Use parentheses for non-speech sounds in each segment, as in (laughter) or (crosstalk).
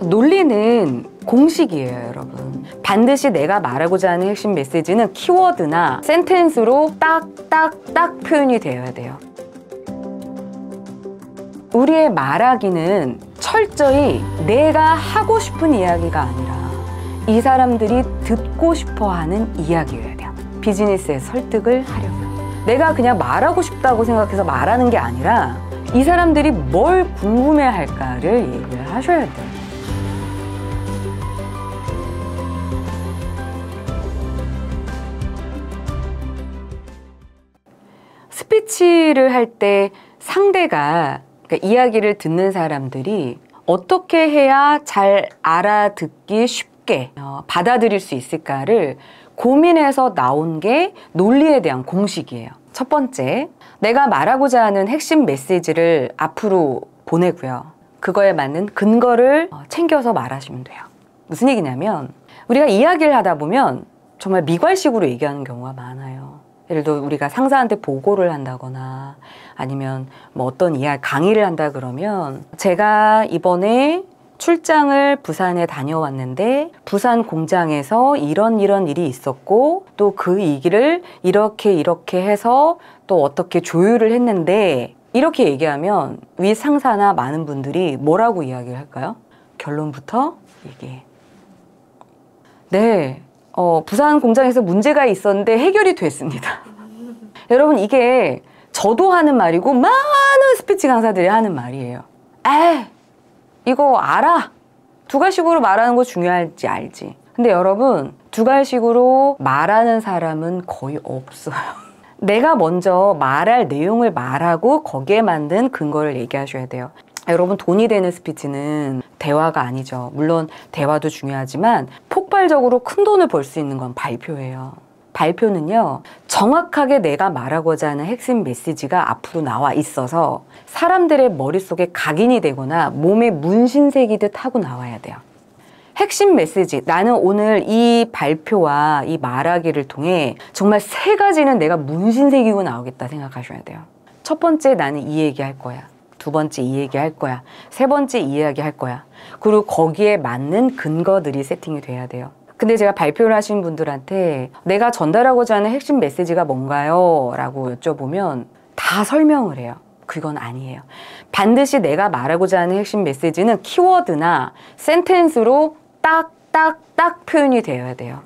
논리는 공식이에요, 여러분. 반드시 내가 말하고자 하는 핵심 메시지는 키워드나 센텐스로 딱, 딱, 딱 표현이 되어야 돼요. 우리의 말하기는 철저히 내가 하고 싶은 이야기가 아니라 이 사람들이 듣고 싶어 하는 이야기여야 돼요. 비즈니스에 설득을 하려면. 내가 그냥 말하고 싶다고 생각해서 말하는 게 아니라 이 사람들이 뭘 궁금해 할까를 얘기를 하셔야 돼요. 스피치를 할 때 상대가 그러니까 이야기를 듣는 사람들이 어떻게 해야 잘 알아듣기 쉽게 어, 받아들일 수 있을까를 고민해서 나온 게 논리에 대한 공식이에요. 첫 번째, 내가 말하고자 하는 핵심 메시지를 앞으로 보내고요. 그거에 맞는 근거를 어, 챙겨서 말하시면 돼요. 무슨 얘기냐면 우리가 이야기를 하다 보면 정말 미괄식으로 얘기하는 경우가 많아요. 예를 들어 우리가 상사한테 보고를 한다거나 아니면 뭐 어떤 이야기 강의를 한다 그러면 제가 이번에 출장을 부산에 다녀왔는데 부산 공장에서 이런 이런 일이 있었고 또 그 얘기를 이렇게 이렇게 해서 또 어떻게 조율을 했는데 이렇게 얘기하면 위 상사나 많은 분들이 뭐라고 이야기를 할까요? 결론부터 얘기해. 네, 어, 부산 공장에서 문제가 있었는데 해결이 됐습니다. (laughs) 여러분 이게 저도 하는 말이고 많은 스피치 강사들이 하는 말이에요. 에 이거 알아. 두 가식으로 말하는 거 중요할지 알지. 근데 여러분 두 가식으로 말하는 사람은 거의 없어요. (laughs) 내가 먼저 말할 내용을 말하고 거기에 만든 근거를 얘기하셔야 돼요. 여러분 돈이 되는 스피치는 대화가 아니죠. 물론 대화도 중요하지만 폭발적으로 큰 돈을 벌 수 있는 건 발표예요. 발표는요, 정확하게 내가 말하고자 하는 핵심 메시지가 앞으로 나와 있어서 사람들의 머릿속에 각인이 되거나 몸에 문신새기듯 하고 나와야 돼요. 핵심 메시지. 나는 오늘 이 발표와 이 말하기를 통해 정말 세 가지는 내가 문신새기고 나오겠다 생각하셔야 돼요. 첫 번째, 나는 이 얘기 할 거야. 두 번째 이 얘기 할 거야. 세 번째 이 이야기 할 거야. 그리고 거기에 맞는 근거들이 세팅이 돼야 돼요. 근데 제가 발표를 하신 분들한테 내가 전달하고자 하는 핵심 메시지가 뭔가요? 라고 여쭤보면 다 설명을 해요. 그건 아니에요. 반드시 내가 말하고자 하는 핵심 메시지는 키워드나 센텐스로 딱, 딱, 딱 표현이 되어야 돼요.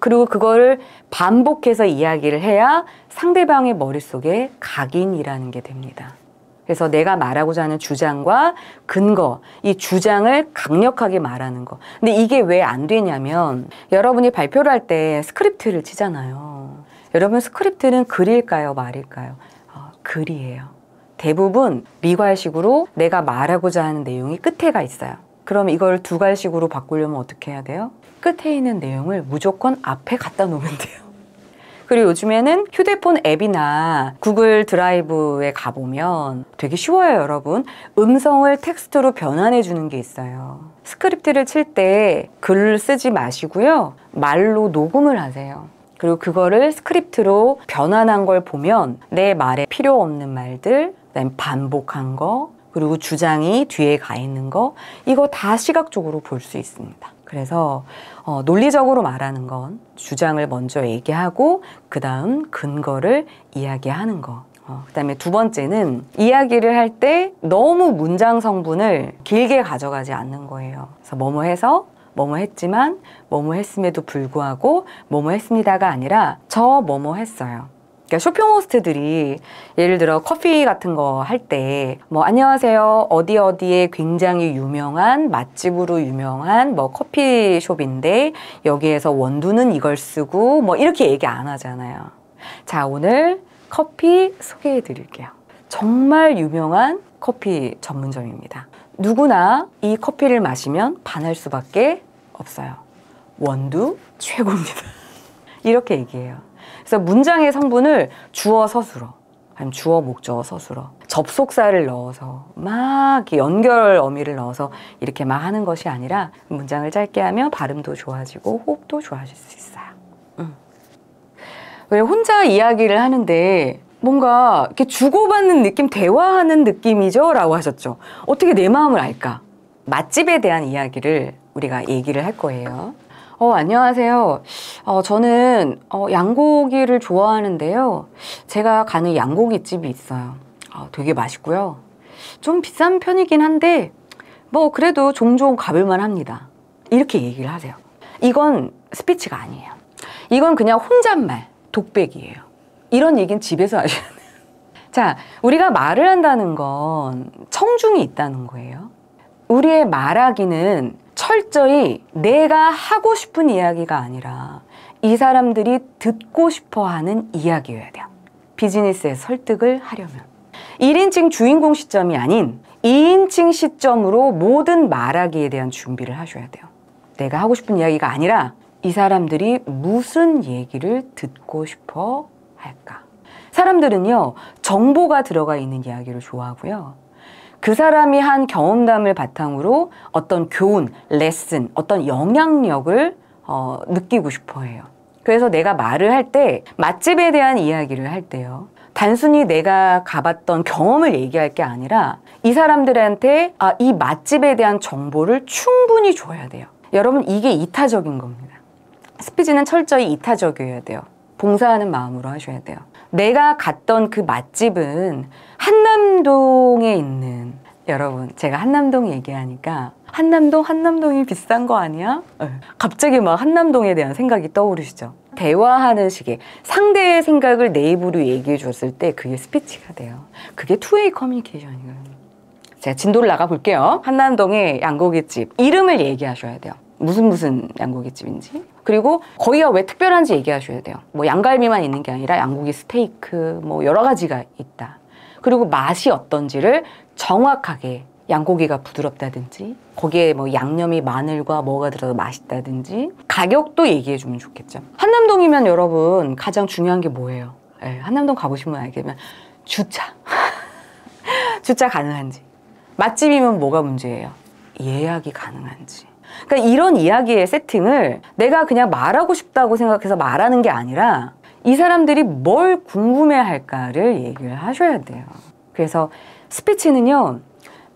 그리고 그거를 반복해서 이야기를 해야 상대방의 머릿속에 각인이라는 게 됩니다. 그래서 내가 말하고자 하는 주장과 근거, 이 주장을 강력하게 말하는 거. 근데 이게 왜 안 되냐면 여러분이 발표를 할 때 스크립트를 치잖아요. 여러분 스크립트는 글일까요, 말일까요? 어, 글이에요. 대부분 미괄식으로 내가 말하고자 하는 내용이 끝에가 있어요. 그럼 이걸 두괄식으로 바꾸려면 어떻게 해야 돼요? 끝에 있는 내용을 무조건 앞에 갖다 놓으면 돼요. 그리고 요즘에는 휴대폰 앱이나 구글 드라이브에 가보면 되게 쉬워요, 여러분. 음성을 텍스트로 변환해 주는 게 있어요. 스크립트를 칠 때 글을 쓰지 마시고요. 말로 녹음을 하세요. 그리고 그거를 스크립트로 변환한 걸 보면 내 말에 필요 없는 말들, 반복한 거, 그리고 주장이 뒤에 가 있는 거, 이거 다 시각적으로 볼 수 있습니다. 그래서 어, 논리적으로 말하는 건 주장을 먼저 얘기하고 그 다음 근거를 이야기하는 거. 어, 그 다음에 두 번째는 이야기를 할 때 너무 문장 성분을 길게 가져가지 않는 거예요. 그래서 뭐뭐 해서 뭐뭐 했지만 뭐뭐 했음에도 불구하고 뭐뭐 했습니다가 아니라 저 뭐뭐 했어요. 그러니까 쇼핑 호스트들이 예를 들어 커피 같은 거 할 때 뭐 안녕하세요 어디 어디에 굉장히 유명한 맛집으로 유명한 뭐 커피숍인데 여기에서 원두는 이걸 쓰고 뭐 이렇게 얘기 안 하잖아요. 자 오늘 커피 소개해 드릴게요. 정말 유명한 커피 전문점입니다. 누구나 이 커피를 마시면 반할 수밖에 없어요. 원두 최고입니다. (laughs) 이렇게 얘기해요. 그래서 문장의 성분을 주어 서술어 아니면 주어 목적어 서술어 접속사를 넣어서 막 연결 어미를 넣어서 이렇게 막 하는 것이 아니라 문장을 짧게 하면 발음도 좋아지고 호흡도 좋아질 수 있어요. 음. 왜 혼자 이야기를 하는데 뭔가 이렇게 주고받는 느낌, 대화하는 느낌이죠? 라고 하셨죠. 어떻게 내 마음을 알까? 맛집에 대한 이야기를 우리가 얘기를 할 거예요. 어, 안녕하세요. 어, 저는 어, 양고기를 좋아하는데요. 제가 가는 양고기 집이 있어요. 어, 되게 맛있고요. 좀 비싼 편이긴 한데, 뭐, 그래도 종종 가볼만 합니다. 이렇게 얘기를 하세요. 이건 스피치가 아니에요. 이건 그냥 혼잣말, 독백이에요. 이런 얘기는 집에서 하셔야. (laughs) 자, 우리가 말을 한다는 건 청중이 있다는 거예요. 우리의 말하기는 철저히 내가 하고 싶은 이야기가 아니라 이 사람들이 듣고 싶어 하는 이야기여야 돼요. 비즈니스에 설득을 하려면. 1인칭 주인공 시점이 아닌 2인칭 시점으로 모든 말하기에 대한 준비를 하셔야 돼요. 내가 하고 싶은 이야기가 아니라 이 사람들이 무슨 얘기를 듣고 싶어 할까? 사람들은요, 정보가 들어가 있는 이야기를 좋아하고요. 그 사람이 한 경험담을 바탕으로 어떤 교훈, 레슨, 어떤 영향력을 어, 느끼고 싶어 해요. 그래서 내가 말을 할 때 맛집에 대한 이야기를 할 때요. 단순히 내가 가봤던 경험을 얘기할 게 아니라 이 사람들한테 아, 이 맛집에 대한 정보를 충분히 줘야 돼요. 여러분, 이게 이타적인 겁니다. 스피치는 철저히 이타적이어야 돼요. 봉사하는 마음으로 하셔야 돼요. 내가 갔던 그 맛집은 한남동에 있는 여러분 제가 한남동 얘기하니까 한남동 한남동이 비싼 거 아니야? 네. 갑자기 막 한남동에 대한 생각이 떠오르시죠. 대화하는 시기 상대의 생각을 내 입으로 얘기해 줬을 때 그게 스피치가 돼요. 그게 two-way communication이거든요. 제가 진도를 나가 볼게요. 한남동의 양고기집 이름을 얘기하셔야 돼요. 무슨 무슨 양고기집인지 그리고 거기가 왜 특별한지 얘기하셔야 돼요. 뭐 양갈비만 있는 게 아니라 양고기 스테이크 뭐 여러 가지가 있다. 그리고 맛이 어떤지를 정확하게 양고기가 부드럽다든지 거기에 뭐 양념이 마늘과 뭐가 들어서 맛있다든지 가격도 얘기해 주면 좋겠죠. 한남동이면 여러분 가장 중요한 게 뭐예요? 네, 한남동 가보시면 알겠지만 주차. (laughs) 주차 가능한지. 맛집이면 뭐가 문제예요? 예약이 가능한지. 그러니까 이런 이야기의 세팅을 내가 그냥 말하고 싶다고 생각해서 말하는 게 아니라 이 사람들이 뭘 궁금해 할까를 얘기를 하셔야 돼요. 그래서 스피치는요,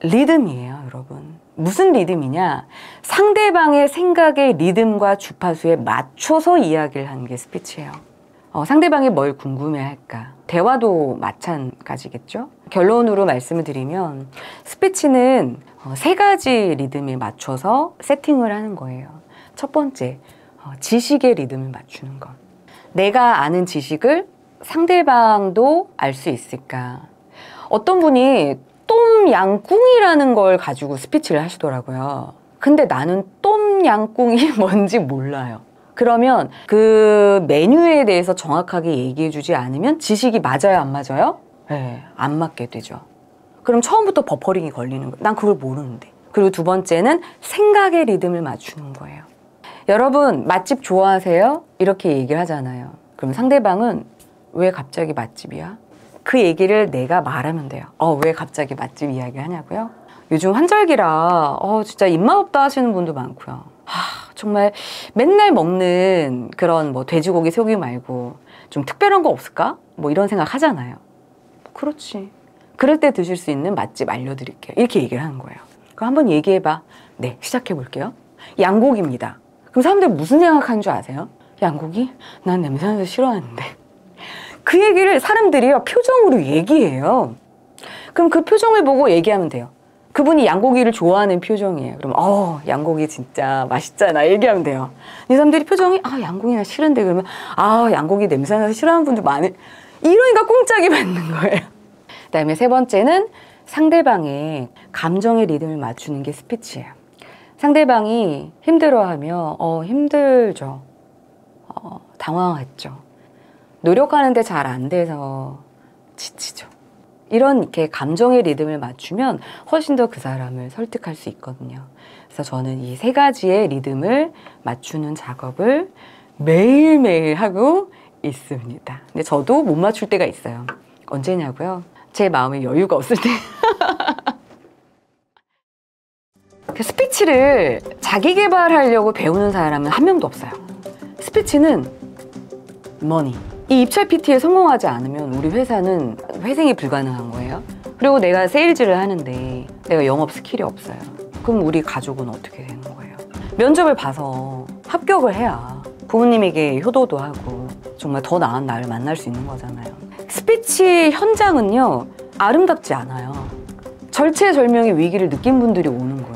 리듬이에요, 여러분. 무슨 리듬이냐? 상대방의 생각의 리듬과 주파수에 맞춰서 이야기를 하는 게 스피치예요. 어, 상대방이 뭘 궁금해 할까? 대화도 마찬가지겠죠? 결론으로 말씀을 드리면 스피치는 어, 세 가지 리듬에 맞춰서 세팅을 하는 거예요. 첫 번째, 어, 지식의 리듬을 맞추는 것. 내가 아는 지식을 상대방도 알 수 있을까? 어떤 분이 똠양꿍이라는 걸 가지고 스피치를 하시더라고요. 근데 나는 똠양꿍이 (laughs) 뭔지 몰라요. 그러면 그 메뉴에 대해서 정확하게 얘기해 주지 않으면 지식이 맞아요, 안 맞아요? 네, 안 맞게 되죠. 그럼 처음부터 버퍼링이 걸리는 거예요. 난 그걸 모르는데. 그리고 두 번째는 생각의 리듬을 맞추는 거예요. 여러분, 맛집 좋아하세요? 이렇게 얘기를 하잖아요. 그럼 상대방은 왜 갑자기 맛집이야? 그 얘기를 내가 말하면 돼요. 어, 왜 갑자기 맛집 이야기 하냐고요? 요즘 환절기라, 어, 진짜 입맛 없다 하시는 분도 많고요. 하, 정말 맨날 먹는 그런 뭐 돼지고기 소고기 말고 좀 특별한 거 없을까? 뭐 이런 생각 하잖아요. 그렇지. 그럴 때 드실 수 있는 맛집 알려드릴게요. 이렇게 얘기를 하는 거예요. 그럼 한번 얘기해봐. 네, 시작해 볼게요. 양고기입니다. 그럼 사람들 무슨 생각하는 줄 아세요? 양고기? 난 냄새나서 싫어하는데. 그 얘기를 사람들이 요, 표정으로 얘기해요. 그럼 그 표정을 보고 얘기하면 돼요. 그분이 양고기를 좋아하는 표정이에요. 그럼 어 양고기 진짜 맛있잖아 얘기하면 돼요. 이 사람들이 표정이 아 양고기 나 싫은데 그러면 아 양고기 냄새 나서 싫어하는 분들 많이 이러니까 꽁짝이 받는 거예요. 그다음에 세 번째는 상대방의 감정의 리듬을 맞추는 게 스피치예요. 상대방이 힘들어하며 어 힘들죠. 어, 당황했죠. 노력하는데 잘 안 돼서 지치죠. 이런 이렇게 감정의 리듬을 맞추면 훨씬 더 그 사람을 설득할 수 있거든요. 그래서 저는 이 세 가지의 리듬을 맞추는 작업을 매일매일 하고 있습니다. 근데 저도 못 맞출 때가 있어요. 언제냐고요? 제 마음에 여유가 없을 때. (laughs) 그 스피치를 자기 개발하려고 배우는 사람은 한 명도 없어요. 스피치는 money. 이 입찰 PT에 성공하지 않으면 우리 회사는 회생이 불가능한 거예요. 그리고 내가 세일즈를 하는데 내가 영업 skill이 없어요. 그럼 우리 가족은 어떻게 되는 거예요? 면접을 봐서 합격을 해야 부모님에게 효도도 하고 정말 더 나은 나를 만날 수 있는 거잖아요. 스피치 현장은요, 아름답지 않아요. 절체절명의 위기를 느낀 분들이 오는 거예요.